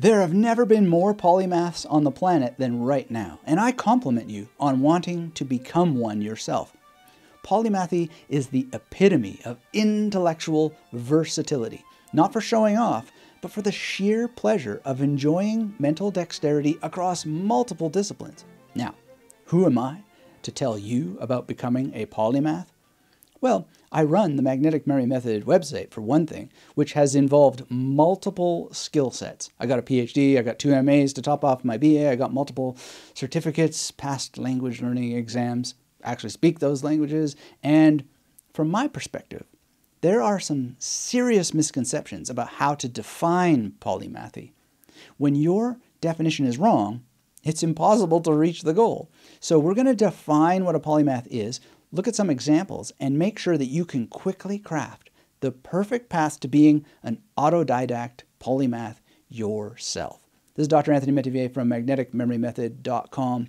There have never been more polymaths on the planet than right now, and I compliment you on wanting to become one yourself. Polymathy is the epitome of intellectual versatility, not for showing off, but for the sheer pleasure of enjoying mental dexterity across multiple disciplines. Now, who am I to tell you about becoming a polymath? Well, I run the Magnetic Memory Method website for one thing, which has involved multiple skill sets. I got a PhD, I got two MAs to top off my BA, I got multiple certificates, passed language learning exams, actually speak those languages, and from my perspective, there are some serious misconceptions about how to define polymathy. When your definition is wrong, it's impossible to reach the goal. So we're going to define what a polymath is, look at some examples, and make sure that you can quickly craft the perfect path to being an autodidact polymath yourself. This is Dr. Anthony Metivier from magneticmemorymethod.com.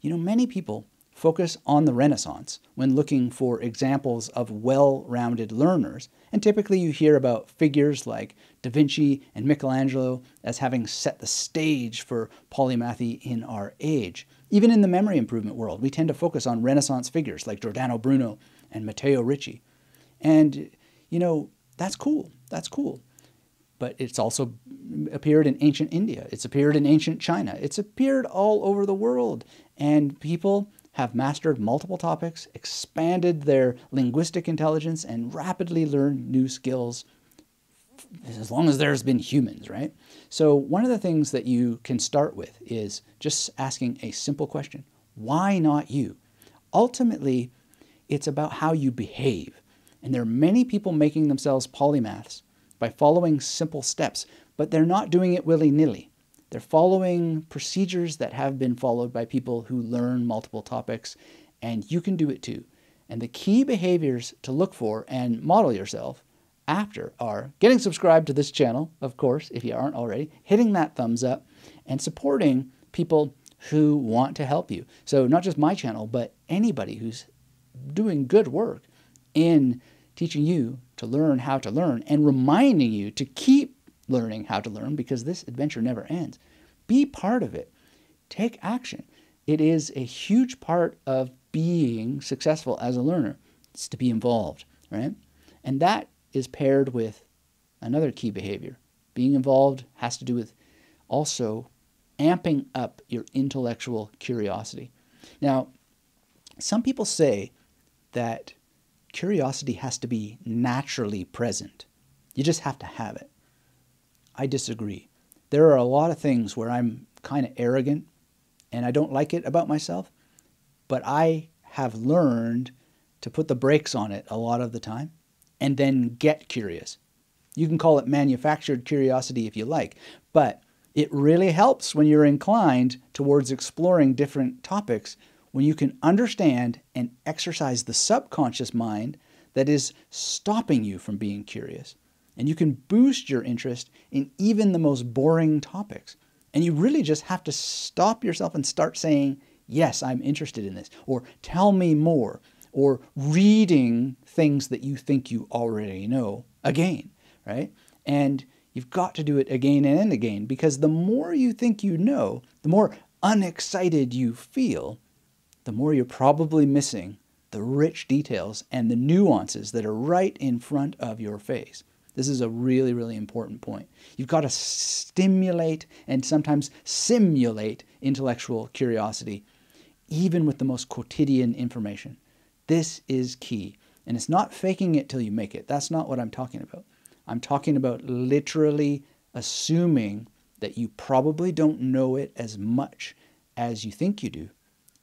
You know, many people focus on the Renaissance when looking for examples of well rounded learners, and typically you hear about figures like Da Vinci and Michelangelo as having set the stage for polymathy in our age. Even in the memory improvement world, we tend to focus on Renaissance figures like Giordano Bruno and Matteo Ricci. And, you know, that's cool. That's cool. But it's also appeared in ancient India. It's appeared in ancient China. It's appeared all over the world. And people have mastered multiple topics, expanded their linguistic intelligence, and rapidly learned new skills as long as there's been humans, right? So, one of the things that you can start with is just asking a simple question Why not you? Ultimately, it's about how you behave. And there are many people making themselves polymaths by following simple steps, but they're not doing it willy nilly. They're following procedures that have been followed by people who learn multiple topics, and you can do it too. And the key behaviors to look for and model yourself after are getting subscribed to this channel, of course, if you aren't already, hitting that thumbs up, and supporting people who want to help you. So, not just my channel, but anybody who's doing good work in teaching you to learn how to learn and reminding you to keep learning how to learn because this adventure never ends. Be part of it. Take action. It is a huge part of being successful as a learner. It's to be involved, right? And that is paired with another key behavior. Being involved has to do with also amping up your intellectual curiosity. Now, some people say that curiosity has to be naturally present. You just have to have it. I disagree. There are a lot of things where I'm kind of arrogant and I don't like it about myself, but I have learned to put the brakes on it a lot of the time and then get curious. You can call it manufactured curiosity if you like, but it really helps when you're inclined towards exploring different topics when you can understand and exercise the subconscious mind that is stopping you from being curious. And you can boost your interest in even the most boring topics. And you really just have to stop yourself and start saying, Yes, I'm interested in this, or tell me more, or reading things that you think you already know again, right? And you've got to do it again and again because the more you think you know, the more unexcited you feel, the more you're probably missing the rich details and the nuances that are right in front of your face. This is a really, really important point. You've got to stimulate and sometimes simulate intellectual curiosity, even with the most quotidian information. This is key. And it's not faking it till you make it. That's not what I'm talking about. I'm talking about literally assuming that you probably don't know it as much as you think you do.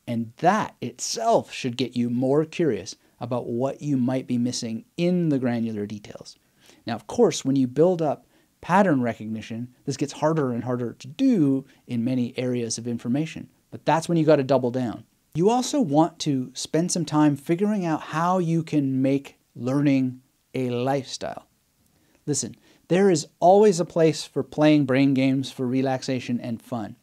And that itself should get you more curious about what you might be missing in the granular details. Now, of course, when you build up pattern recognition, this gets harder and harder to do in many areas of information. But that's when you got to double down. You also want to spend some time figuring out how you can make learning a lifestyle. Listen, there is always a place for playing brain games for relaxation and fun.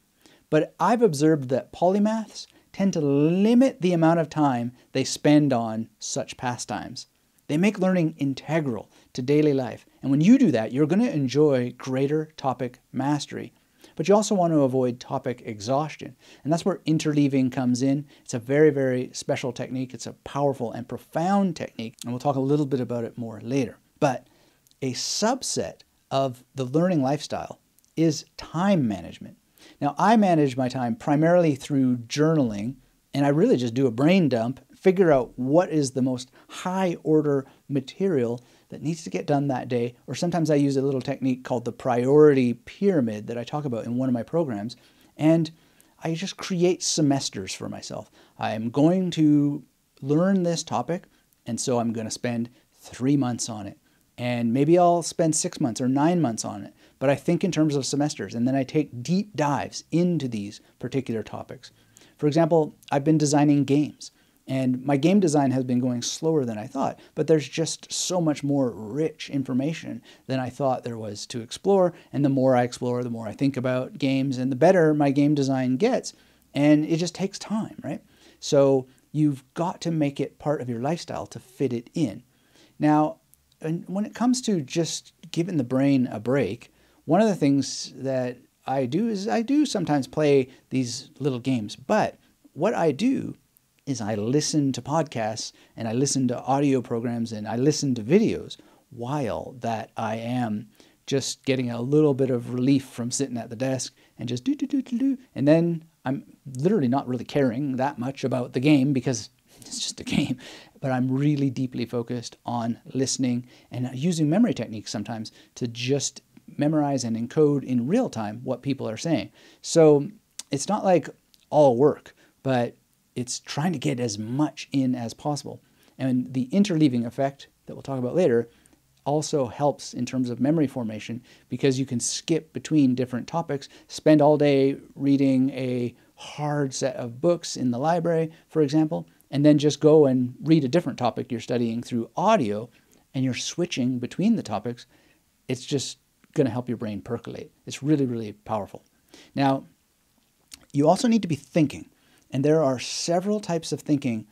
But I've observed that polymaths tend to limit the amount of time they spend on such pastimes. They make learning integral to daily life And when you do that, you're going to enjoy greater topic mastery. But you also want to avoid topic exhaustion. And that's where interleaving comes in. It's a very, very special technique. It's a powerful and profound technique. And we'll talk a little bit about it more later. But a subset of the learning lifestyle is time management. Now, I manage my time primarily through journaling, and I really just do a brain dump, figure out what is the most high order material that needs to get done that day. Or sometimes I use a little technique called the priority pyramid that I talk about in one of my programs. And I just create semesters for myself. I'm going to learn this topic, and so I'm going to spend three months on it. And maybe I'll spend six months or nine months on it. But I think in terms of semesters, and then I take deep dives into these particular topics. For example, I've been designing games. And my game design has been going slower than I thought, but there's just so much more rich information than I thought there was to explore. And the more I explore, the more I think about games, and the better my game design gets. And it just takes time, right? So you've got to make it part of your lifestyle to fit it in. Now, when it comes to just giving the brain a break, one of the things that I do is I do sometimes play these little games, but what I do is I listen to podcasts and I listen to audio programs and I listen to videos while that I am just getting a little bit of relief from sitting at the desk and just do do do do do and then I'm literally not really caring that much about the game because it's just a game but I'm really deeply focused on listening and using memory techniques sometimes to just memorize and encode in real time what people are saying. So it's not like all work, but it's trying to get as much in as possible. And the interleaving effect that we'll talk about later also helps in terms of memory formation because you can skip between different topics, spend all day reading a hard set of books in the library, for example, and then just go and read a different topic you're studying through audio and you're switching between the topics. It's just going to help your brain percolate. It's really, really powerful. Now, you also need to be thinking. And there are several types of thinking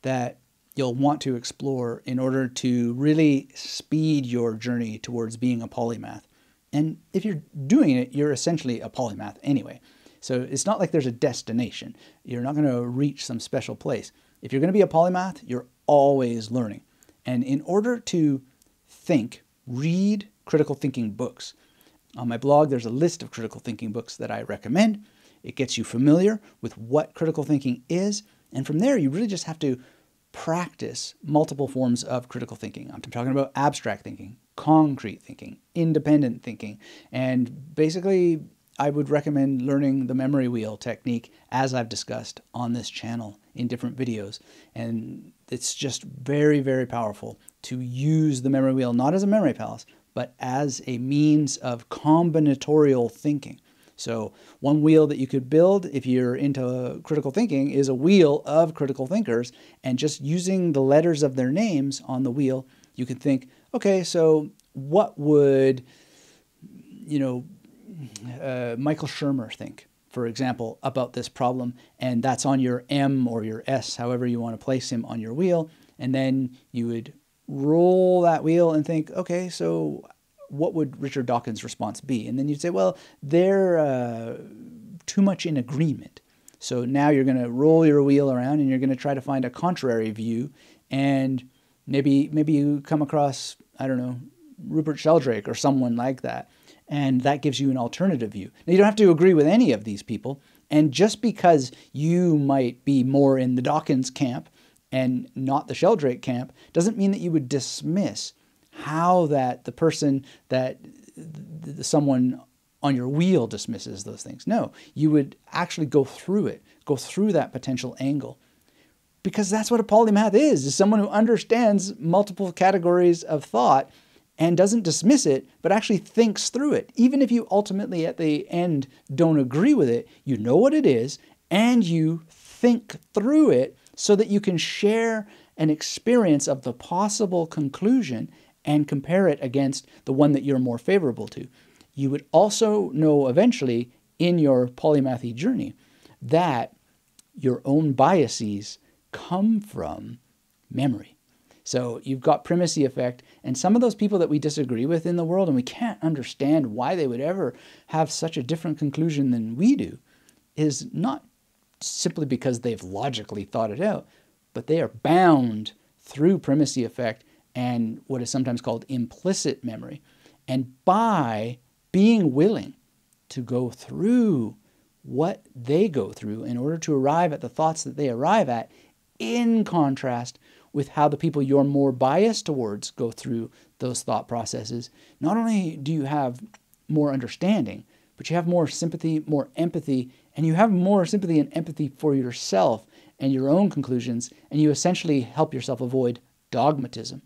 that you'll want to explore in order to really speed your journey towards being a polymath. And if you're doing it, you're essentially a polymath anyway. So it's not like there's a destination. You're not going to reach some special place. If you're going to be a polymath, you're always learning. And in order to think, read critical thinking books. On my blog, there's a list of critical thinking books that I recommend. It gets you familiar with what critical thinking is. And from there, you really just have to practice multiple forms of critical thinking. I'm talking about abstract thinking, concrete thinking, independent thinking. And basically, I would recommend learning the memory wheel technique as I've discussed on this channel in different videos. And it's just very, very powerful to use the memory wheel not as a memory palace, but as a means of combinatorial thinking. So, one wheel that you could build if you're into critical thinking is a wheel of critical thinkers. And just using the letters of their names on the wheel, you can think, okay, so what would, you know, uh, Michael Shermer think, for example, about this problem? And that's on your M or your S, however you want to place him on your wheel. And then you would roll that wheel and think, okay, so what would Richard Dawkins' response be? And then you'd say, well, they're uh, too much in agreement. So now you're going to roll your wheel around and you're going to try to find a contrary view, and maybe maybe you come across I don't know Rupert Sheldrake or someone like that, and that gives you an alternative view. Now you don't have to agree with any of these people, and just because you might be more in the Dawkins camp and not the Sheldrake camp doesn't mean that you would dismiss how that the person that someone on your wheel dismisses those things. No, you would actually go through it, go through that potential angle. Because that's what a polymath is, is someone who understands multiple categories of thought and doesn't dismiss it, but actually thinks through it. Even if you ultimately at the end don't agree with it, you know what it is and you think through it so that you can share an experience of the possible conclusion and compare it against the one that you're more favorable to. You would also know eventually in your polymathy journey that your own biases come from memory. So you've got primacy effect, and some of those people that we disagree with in the world, and we can't understand why they would ever have such a different conclusion than we do, is not simply because they've logically thought it out, but they are bound through primacy effect and what is sometimes called implicit memory. And by being willing to go through what they go through in order to arrive at the thoughts that they arrive at, in contrast with how the people you're more biased towards go through those thought processes, not only do you have more understanding, but you have more sympathy, more empathy, and you have more sympathy and empathy for yourself and your own conclusions, and you essentially help yourself avoid dogmatism.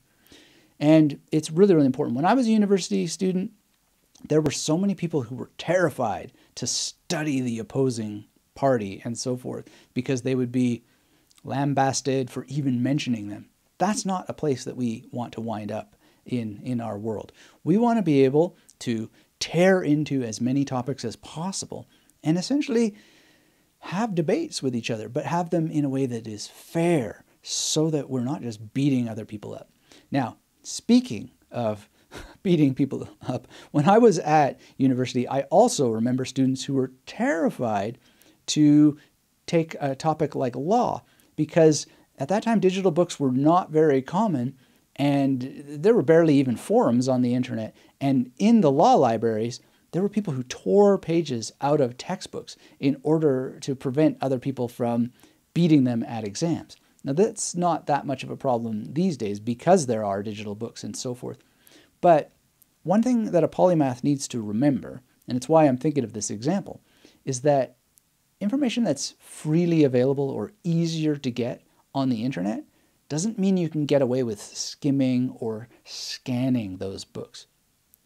And it's really, really important. When I was a university student, there were so many people who were terrified to study the opposing party and so forth because they would be lambasted for even mentioning them. That's not a place that we want to wind up in in our world. We want to be able to tear into as many topics as possible and essentially have debates with each other, but have them in a way that is fair so that we're not just beating other people up. Now, speaking of beating people up, when I was at university, I also remember students who were terrified to take a topic like law because at that time digital books were not very common and there were barely even forums on the internet. And in the law libraries, there were people who tore pages out of textbooks in order to prevent other people from beating them at exams. Now, that's not that much of a problem these days because there are digital books and so forth. But one thing that a polymath needs to remember, and it's why I'm thinking of this example, is that information that's freely available or easier to get on the internet doesn't mean you can get away with skimming or scanning those books.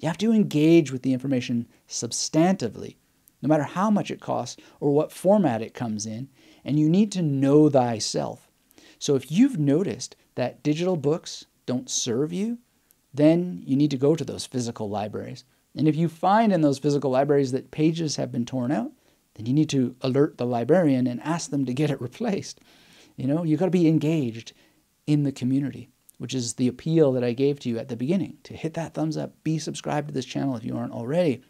You have to engage with the information substantively, no matter how much it costs or what format it comes in, and you need to know thyself. So if you've noticed that digital books don't serve you, then you need to go to those physical libraries. And if you find in those physical libraries that pages have been torn out, then you need to alert the librarian and ask them to get it replaced. You know, you've got to be engaged in the community, which is the appeal that I gave to you at the beginning to hit that thumbs up, be subscribed to this channel if you aren't already,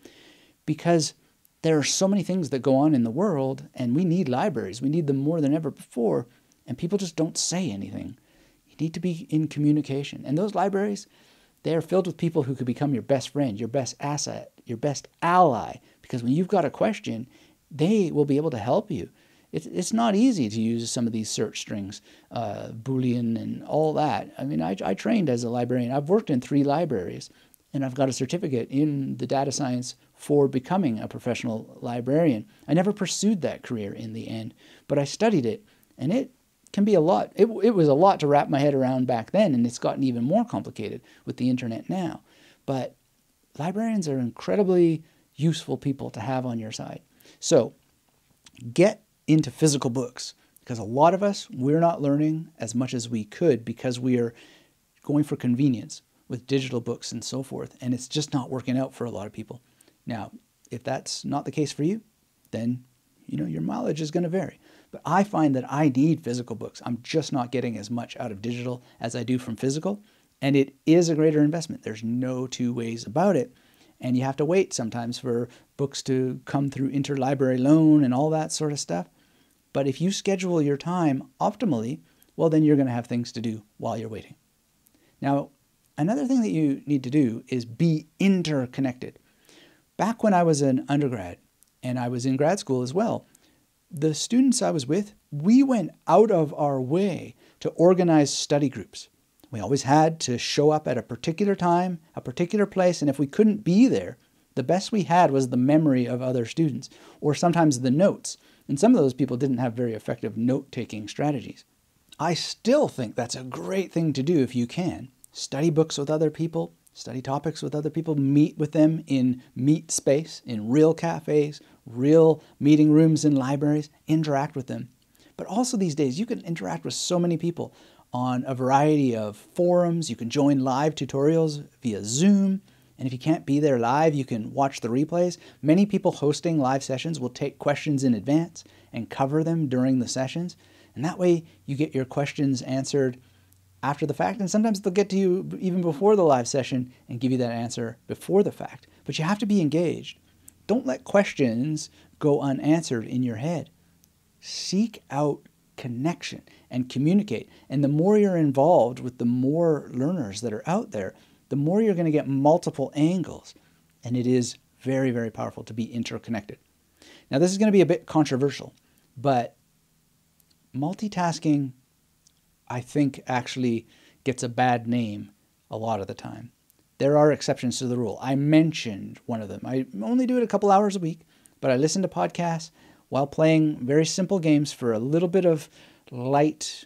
because there are so many things that go on in the world, and we need libraries. We need them more than ever before, and people just don't say anything. You need to be in communication. And those libraries, they are filled with people who could become your best friend, your best asset, your best ally, because when you've got a question they will be able to help you. It's, not easy to use some of these search strings, uh, Boolean and all that. I mean, I, I trained as a librarian. I've worked in three libraries, and I've got a certificate in the data science for becoming a professional librarian. I never pursued that career in the end, but I studied it, and it can be a lot. It, it was a lot to wrap my head around back then, and it's gotten even more complicated with the internet now. But librarians are incredibly useful people to have on your side. So get into physical books because a lot of us, we're not learning as much as we could because we are going for convenience with digital books and so forth. And it's just not working out for a lot of people. Now, if that's not the case for you, then you know your mileage is going to vary. But I find that I need physical books. I'm just not getting as much out of digital as I do from physical. And it is a greater investment. There's no two ways about it and you have to wait sometimes for books to come through interlibrary loan and all that sort of stuff. But if you schedule your time optimally, well, then you're going to have things to do while you're waiting. Now, another thing that you need to do is be interconnected. Back when I was an undergrad and I was in grad school as well, the students I was with, we went out of our way to organize study groups. We always had to show up at a particular time, a particular place, and if we couldn't be there, the best we had was the memory of other students, or sometimes the notes. And some of those people didn't have very effective note taking strategies. I still think that's a great thing to do if you can. Study books with other people, study topics with other people, meet with them in meet space, in real cafes, real meeting rooms in libraries, interact with them. But also these days, you can interact with so many people on a variety of forums. You can join live tutorials via Zoom. And if you can't be there live, you can watch the replays. Many people hosting live sessions will take questions in advance and cover them during the sessions. And that way you get your questions answered after the fact, and sometimes they'll get to you even before the live session and give you that answer before the fact. But you have to be engaged. Don't let questions go unanswered in your head. Seek out connection and communicate. And the more you're involved with the more learners that are out there, the more you're going to get multiple angles. And it is very, very powerful to be interconnected. Now, this is going to be a bit controversial, but multitasking, I think, actually gets a bad name a lot of the time. There are exceptions to the rule. I mentioned one of them. I only do it a couple hours a week, but I listen to podcasts while playing very simple games for a little bit of light,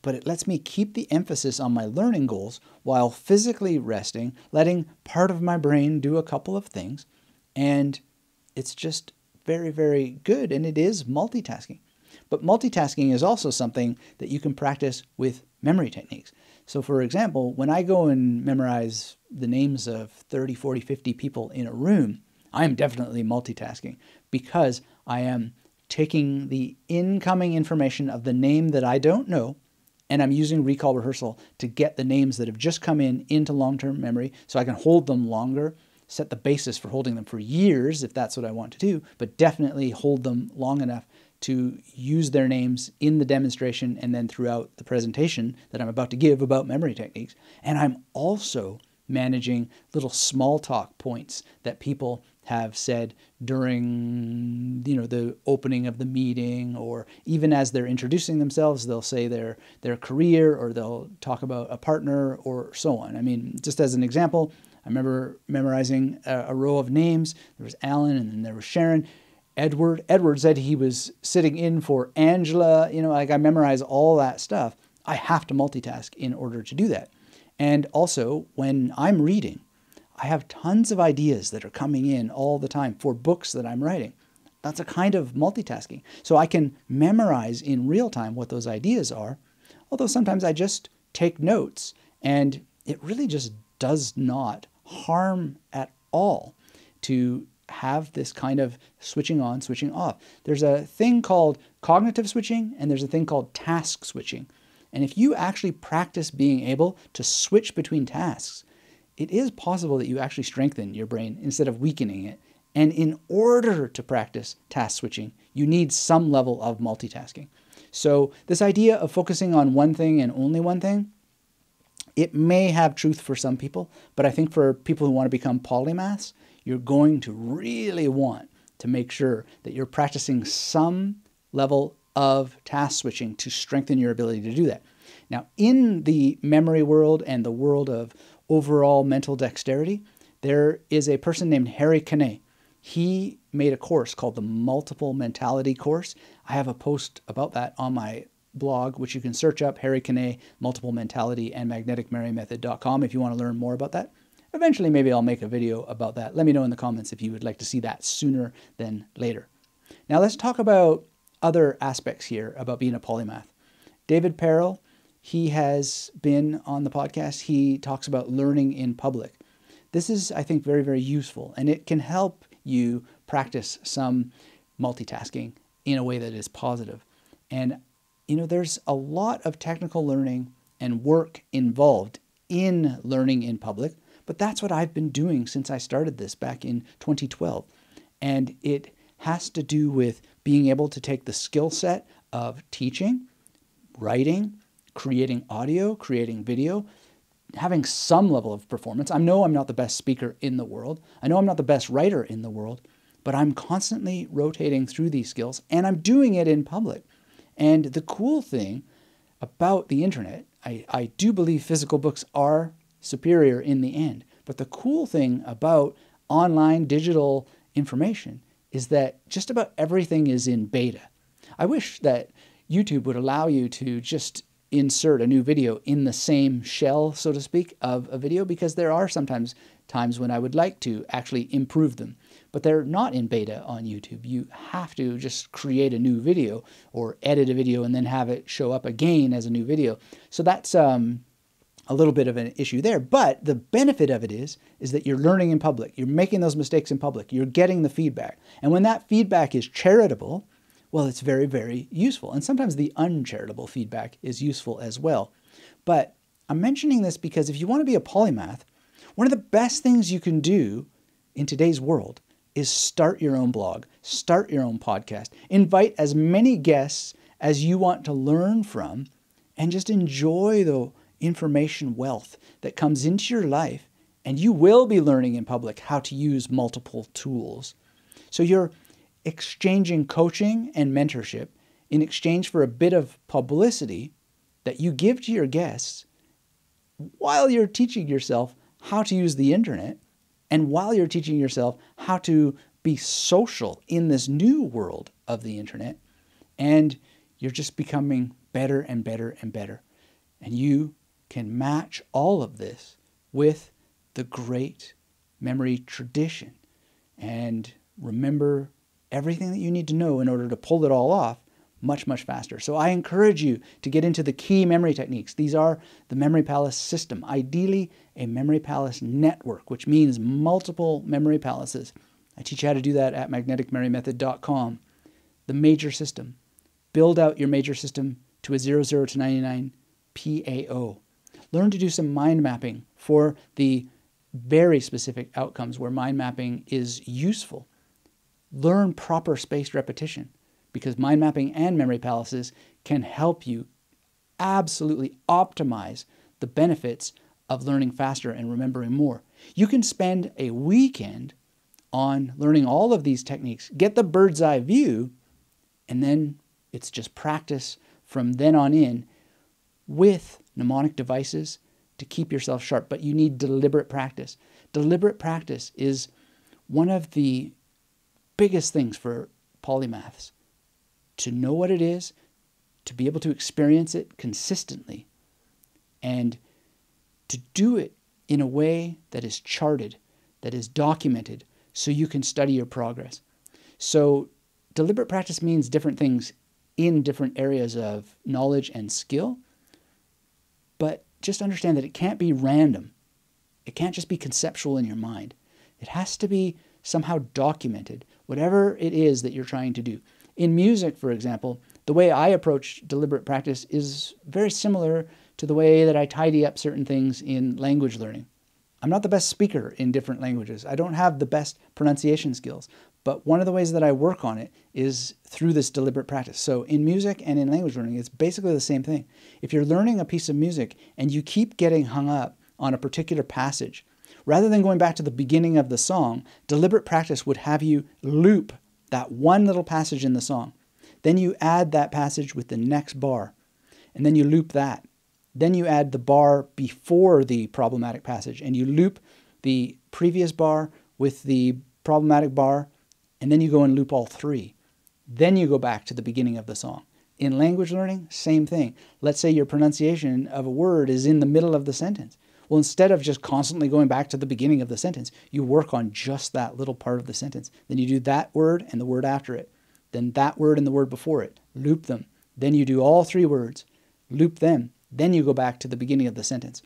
but it lets me keep the emphasis on my learning goals while physically resting, letting part of my brain do a couple of things. And it's just very, very good. And it is multitasking. But multitasking is also something that you can practice with memory techniques. So, for example, when I go and memorize the names of 30, 40, 50 people in a room, I am definitely multitasking because I am taking the incoming information of the name that I don't know and I'm using recall rehearsal to get the names that have just come in into long term memory so I can hold them longer, set the basis for holding them for years if that's what I want to do, but definitely hold them long enough to use their names in the demonstration and then throughout the presentation that I'm about to give about memory techniques. And I'm also managing little small talk points that people have said during you know the opening of the meeting or even as they're introducing themselves they'll say their their career or they'll talk about a partner or so on. I mean just as an example i remember memorizing a, a row of names. There was alan and then there was sharon Edward. Edward said he was sitting in for Angela. You know, like I memorize all that stuff. I have to multitask in order to do that. And also, when I'm reading, I have tons of ideas that are coming in all the time for books that I'm writing. That's a kind of multitasking. So I can memorize in real time what those ideas are, although sometimes I just take notes and it really just does not harm at all to have this kind of switching on, switching off. There's a thing called cognitive switching and there's a thing called task switching. And if you actually practice being able to switch between tasks, it is possible that you actually strengthen your brain instead of weakening it. And in order to practice task switching, you need some level of multitasking. So, this idea of focusing on one thing and only one thing, it may have truth for some people, but I think for people who want to become polymaths, you're going to really want to make sure that you're practicing some level of task switching to strengthen your ability to do that. Now, in the memory world and the world of overall mental dexterity, there is a person named Harry Kahne. He made a course called the Multiple Mentality Course. I have a post about that on my blog, which you can search up Harry Kahne, Multiple Mentality, and MagneticMemoryMethod.com if you want to learn more about that. Eventually, maybe I'll make a video about that. Let me know in the comments if you would like to see that sooner than later. Now, let's talk about other aspects here about being a polymath. David Perell, he has been on the podcast. He talks about learning in public. This is, I think, very, very useful, and it can help you practice some multitasking in a way that is positive. And, you know, there's a lot of technical learning and work involved in learning in public. But that's what I've been doing since I started this back in 2012. And it has to do with being able to take the skill set of teaching, writing, creating audio, creating video, having some level of performance. I know I'm not the best speaker in the world. I know I'm not the best writer in the world, but I'm constantly rotating through these skills and I'm doing it in public. And the cool thing about the internet, I, I do believe physical books are superior in the end. But the cool thing about online digital information is that just about everything is in beta. I wish that YouTube would allow you to just insert a new video in the same shell, so to speak, of a video because there are sometimes times when I would like to actually improve them. But they're not in beta on YouTube. You have to just create a new video or edit a video and then have it show up again as a new video. So that's um, a little bit of an issue there. But the benefit of it is, is that you're learning in public. You're making those mistakes in public. You're getting the feedback. And when that feedback is charitable, well, it's very, very useful. And sometimes the uncharitable feedback is useful as well. But I'm mentioning this because if you want to be a polymath, one of the best things you can do in today's world is start your own blog, start your own podcast, invite as many guests as you want to learn from, and just enjoy the information wealth that comes into your life. And you will be learning in public how to use multiple tools. So you're exchanging coaching and mentorship in exchange for a bit of publicity that you give to your guests while you're teaching yourself how to use the internet and while you're teaching yourself how to be social in this new world of the internet. And you're just becoming better and better and better. And you can match all of this with the great memory tradition and remember everything that you need to know in order to pull it all off much, much faster. So I encourage you to get into the key memory techniques. These are the Memory Palace system, ideally a Memory Palace network, which means multiple memory palaces. I teach you how to do that at magneticmemorymethod.com. The major system. Build out your major system to a 00 to 99 PAO. Learn to do some mind mapping for the very specific outcomes where mind mapping is useful. Learn proper spaced repetition because mind mapping and memory palaces can help you absolutely optimize the benefits of learning faster and remembering more. You can spend a weekend on learning all of these techniques, get the bird's eye view, and then it's just practice from then on in with mnemonic devices to keep yourself sharp. But you need deliberate practice. Deliberate practice is one of the biggest things for polymaths to know what it is, to be able to experience it consistently, and to do it in a way that is charted, that is documented, so you can study your progress. So, deliberate practice means different things in different areas of knowledge and skill, but just understand that it can't be random. It can't just be conceptual in your mind. It has to be somehow documented, whatever it is that you're trying to do. In music, for example, the way I approach deliberate practice is very similar to the way that I tidy up certain things in language learning. I'm not the best speaker in different languages. I don't have the best pronunciation skills. But one of the ways that I work on it is through this deliberate practice. So in music and in language learning, it's basically the same thing. If you're learning a piece of music and you keep getting hung up on a particular passage, rather than going back to the beginning of the song, deliberate practice would have you loop that one little passage in the song. Then you add that passage with the next bar, and then you loop that. Then you add the bar before the problematic passage, and you loop the previous bar with the problematic bar, and then you go and loop all three. Then you go back to the beginning of the song. In language learning, same thing. Let's say your pronunciation of a word is in the middle of the sentence. Well, instead of just constantly going back to the beginning of the sentence, you work on just that little part of the sentence. Then you do that word and the word after it. Then that word and the word before it. Loop them. Then you do all three words. Loop them. Then you go back to the beginning of the sentence.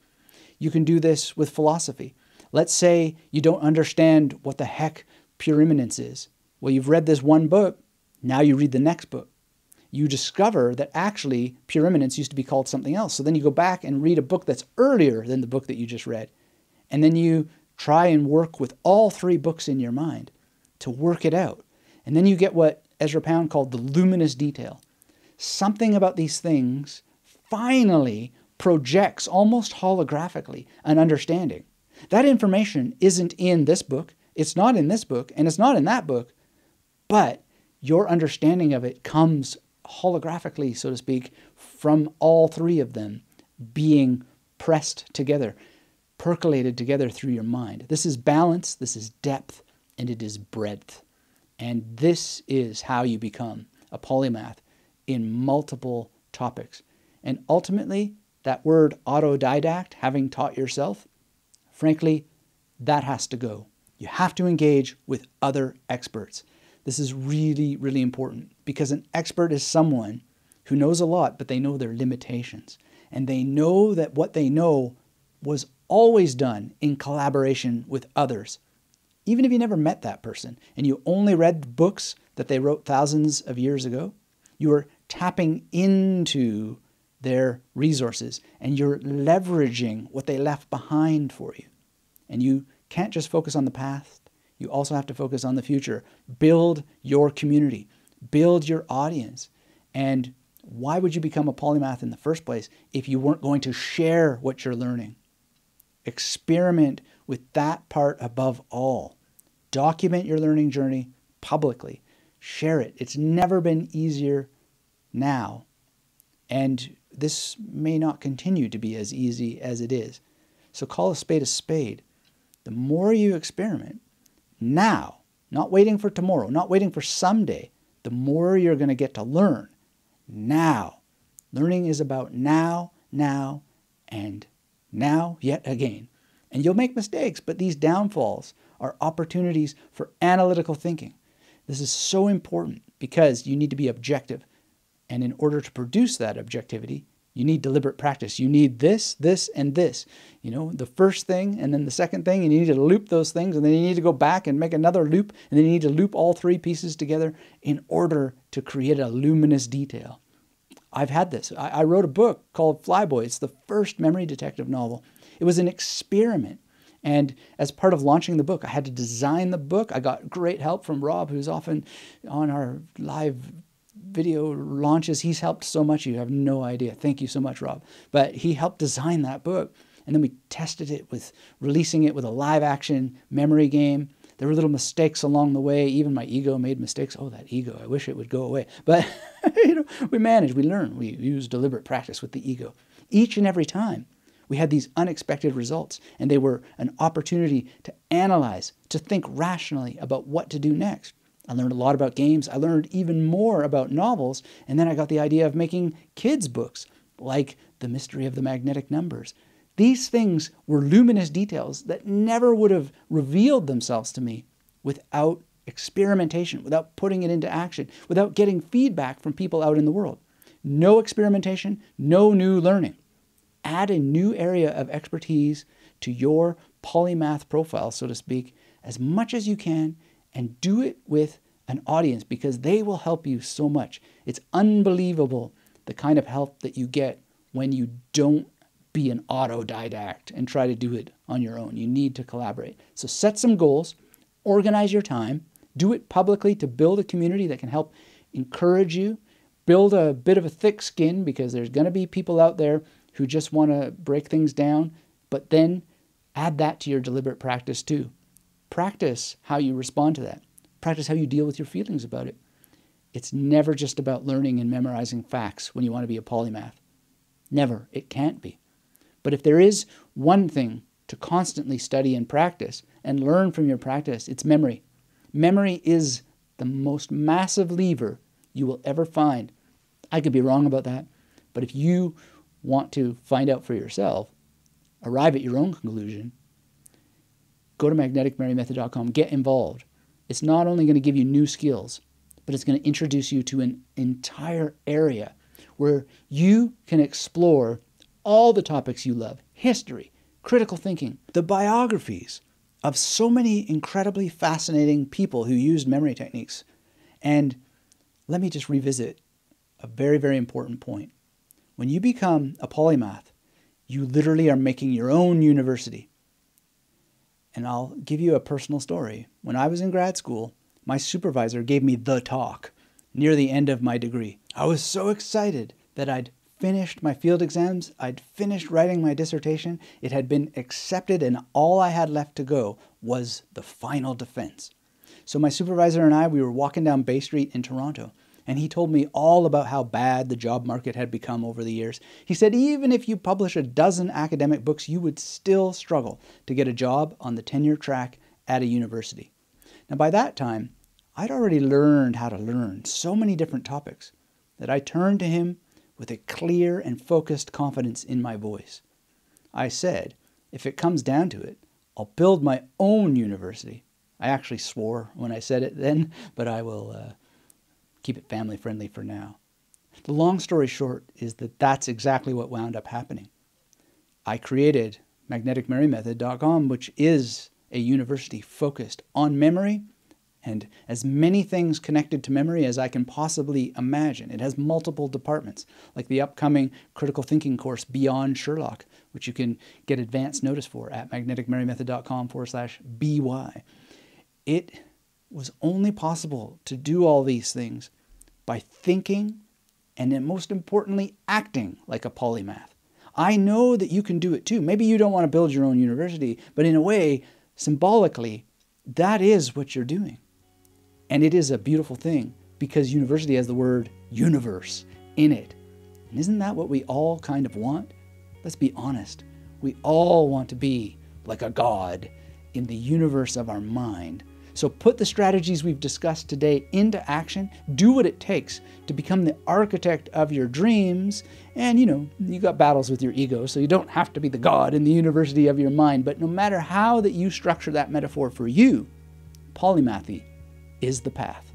You can do this with philosophy. Let's say you don't understand what the heck pure immanence is. Well, you've read this one book, now you read the next book you discover that actually pure immanence used to be called something else. So then you go back and read a book that's earlier than the book that you just read. And then you try and work with all three books in your mind to work it out. And then you get what Ezra Pound called the luminous detail. Something about these things finally projects almost holographically an understanding. That information isn't in this book, it's not in this book, and it's not in that book, but your understanding of it comes holographically, so to speak, from all three of them being pressed together, percolated together through your mind. This is balance, this is depth, and it is breadth. And this is how you become a polymath in multiple topics. And ultimately, that word autodidact, having taught yourself, frankly, that has to go. You have to engage with other experts. This is really, really important because an expert is someone who knows a lot, but they know their limitations. And they know that what they know was always done in collaboration with others. Even if you never met that person and you only read books that they wrote thousands of years ago, you are tapping into their resources and you're leveraging what they left behind for you. And you can't just focus on the past, you also have to focus on the future. Build your community, build your audience. And why would you become a polymath in the first place if you weren't going to share what you're learning? Experiment with that part above all. Document your learning journey publicly. Share it. It's never been easier now. And this may not continue to be as easy as it is. So call a spade a spade. The more you experiment now, not waiting for tomorrow, not waiting for someday, the more you're going to get to learn now. Learning is about now, now, and now yet again. And you'll make mistakes, but these downfalls are opportunities for analytical thinking. This is so important because you need to be objective. And in order to produce that objectivity, you need deliberate practice. You need this, this, and this. You know, the first thing and then the second thing, and you need to loop those things, and then you need to go back and make another loop, and then you need to loop all three pieces together in order to create a luminous detail. I've had this. I, I wrote a book called Flyboy. It's the first memory detective novel. It was an experiment. And as part of launching the book, I had to design the book. I got great help from Rob, who's often on our live video launches. He's helped so much, you have no idea. Thank you so much, Rob. But he helped design that book. And then we tested it with releasing it with a live action memory game. There were little mistakes along the way. Even my ego made mistakes. Oh, that ego. I wish it would go away. But you know, we managed, we learned, we used deliberate practice with the ego. Each and every time we had these unexpected results, and they were an opportunity to analyze, to think rationally about what to do next. I learned a lot about games. I learned even more about novels. And then I got the idea of making kids' books, like The Mystery of the Magnetic Numbers. These things were luminous details that never would have revealed themselves to me without experimentation, without putting it into action, without getting feedback from people out in the world. No experimentation, no new learning. Add a new area of expertise to your polymath profile, so to speak, as much as you can and do it with an audience because they will help you so much. It's unbelievable the kind of help that you get when you don't be an autodidact and try to do it on your own. You need to collaborate. So set some goals, organize your time, do it publicly to build a community that can help encourage you, build a bit of a thick skin because there's going to be people out there who just want to break things down, but then add that to your deliberate practice too. Practice how you respond to that. Practice how you deal with your feelings about it. It's never just about learning and memorizing facts when you want to be a polymath. Never. It can't be. But if there is one thing to constantly study and practice and learn from your practice, it's memory. Memory is the most massive lever you will ever find. I could be wrong about that, but if you want to find out for yourself, arrive at your own conclusion, go to magneticmemorymethod.com, get involved. It's not only going to give you new skills, but it's going to introduce you to an entire area where you can explore all the topics you love history, critical thinking, the biographies of so many incredibly fascinating people who used memory techniques. And let me just revisit a very, very important point. When you become a polymath, you literally are making your own university. And I'll give you a personal story. When I was in grad school, my supervisor gave me the talk near the end of my degree. I was so excited that I'd finished my field exams, I'd finished writing my dissertation, it had been accepted, and all I had left to go was the final defense. So my supervisor and I, we were walking down Bay Street in Toronto, and he told me all about how bad the job market had become over the years. He said even if you publish a dozen academic books, you would still struggle to get a job on the tenure track at a university. Now, by that time, I'd already learned how to learn so many different topics that I turned to him with a clear and focused confidence in my voice. I said, if it comes down to it, I'll build my own university. I actually swore when I said it then, but I will uh, keep it family friendly for now. The long story short is that that's exactly what wound up happening. I created magneticmemorymethod.com, which is a university focused on memory and as many things connected to memory as I can possibly imagine. It has multiple departments, like the upcoming critical thinking course Beyond Sherlock, which you can get advance notice for at magneticmemorymethod.com forward slash BY. It was only possible to do all these things by thinking and then most importantly, acting like a polymath. I know that you can do it too. Maybe you don't want to build your own university, but in a way, symbolically, that is what you're doing. And it is a beautiful thing because university has the word universe in it. And isn't that what we all kind of want? Let's be honest. We all want to be like a god in the universe of our mind. So put the strategies we've discussed today into action. Do what it takes to become the architect of your dreams. And you know, you got battles with your ego, so you don't have to be the god in the university of your mind. But no matter how that you structure that metaphor for you, polymathy is the path.